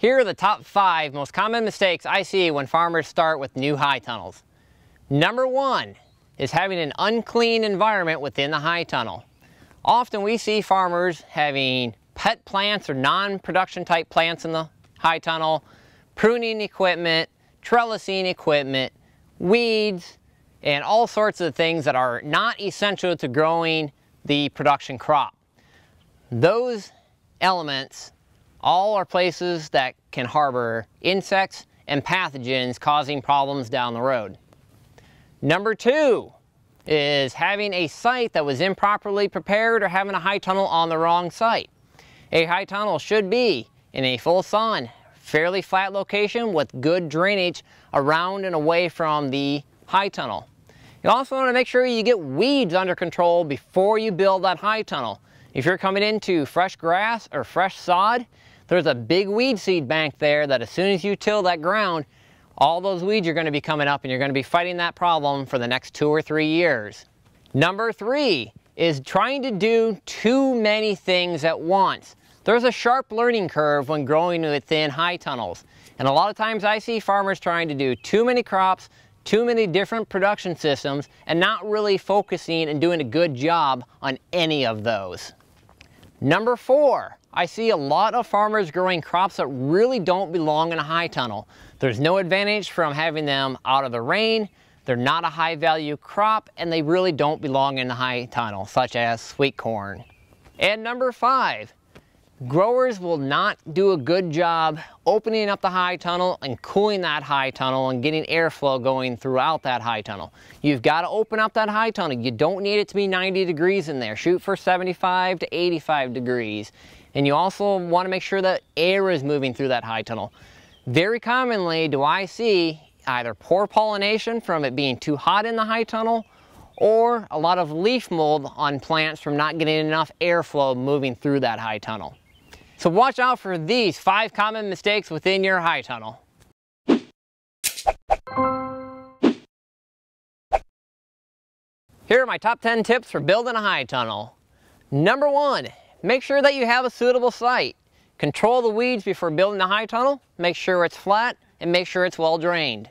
Here are the top five most common mistakes I see when farmers start with new high tunnels. Number one is having an unclean environment within the high tunnel. Often we see farmers having pet plants or non-production type plants in the high tunnel, pruning equipment, trellising equipment, weeds, and all sorts of things that are not essential to growing the production crop. Those elements all are places that can harbor insects and pathogens causing problems down the road. Number two is having a site that was improperly prepared or having a high tunnel on the wrong site. A high tunnel should be in a full sun, fairly flat location with good drainage around and away from the high tunnel. You also want to make sure you get weeds under control before you build that high tunnel. If you're coming into fresh grass or fresh sod, there's a big weed seed bank there that as soon as you till that ground, all those weeds are going to be coming up and you're going to be fighting that problem for the next two or three years. Number three is trying to do too many things at once. There's a sharp learning curve when growing within high tunnels. And a lot of times I see farmers trying to do too many crops, too many different production systems, and not really focusing and doing a good job on any of those. Number four, I see a lot of farmers growing crops that really don't belong in a high tunnel. There's no advantage from having them out of the rain, they're not a high value crop, and they really don't belong in the high tunnel, such as sweet corn. And number five, growers will not do a good job opening up the high tunnel and cooling that high tunnel and getting airflow going throughout that high tunnel. You've got to open up that high tunnel. You don't need it to be 90 degrees in there. Shoot for 75 to 85 degrees. And you also want to make sure that air is moving through that high tunnel. Very commonly do I see either poor pollination from it being too hot in the high tunnel or a lot of leaf mold on plants from not getting enough airflow moving through that high tunnel. So watch out for these five common mistakes within your high tunnel. Here are my top 10 tips for building a high tunnel. Number one, make sure that you have a suitable site. Control the weeds before building the high tunnel, make sure it's flat, and make sure it's well drained.